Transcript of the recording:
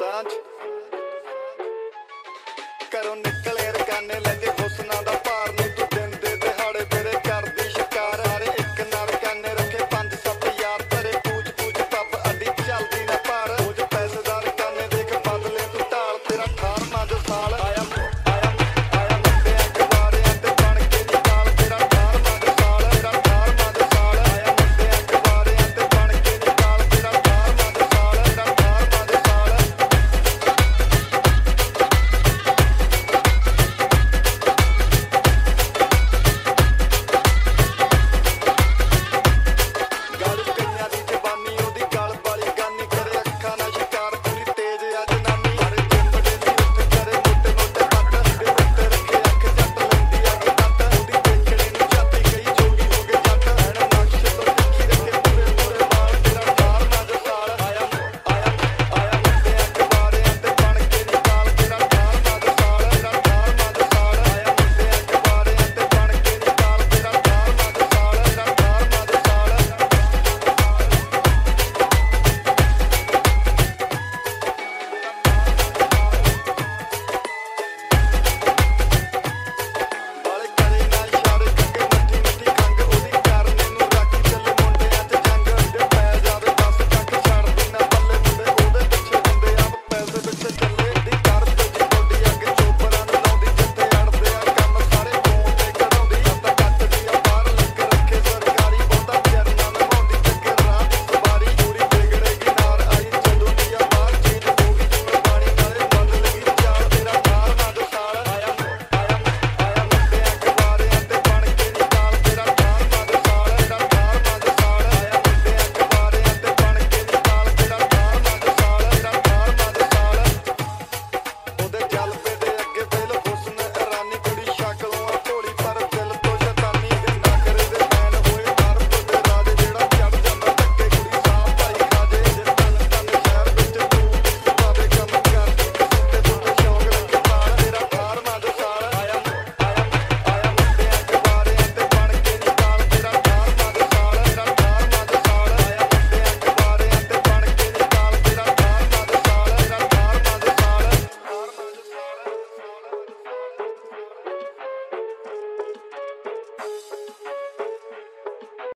ਸਾਂਝ ਕਰੋ ਨਿਕਲੇ ਰਕਾਨੇ ਲੱਗੇ